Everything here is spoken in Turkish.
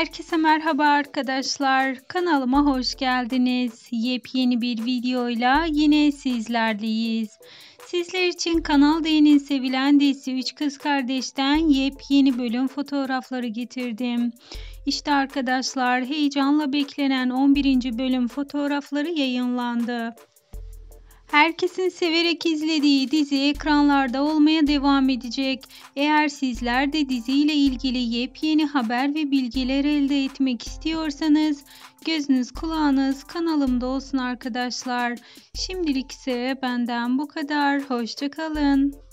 Herkese merhaba arkadaşlar. Kanalıma hoş geldiniz. Yepyeni bir videoyla yine sizlerleyiz. Sizler için Kanal D'nin sevilen dizisi Üç Kız Kardeş'ten yepyeni bölüm fotoğrafları getirdim. İşte arkadaşlar heyecanla beklenen 11. bölüm fotoğrafları yayınlandı. Herkesin severek izlediği dizi ekranlarda olmaya devam edecek. Eğer sizler de diziyle ilgili yepyeni haber ve bilgiler elde etmek istiyorsanız gözünüz kulağınız kanalımda olsun arkadaşlar. Şimdilik ise benden bu kadar. Hoşçakalın.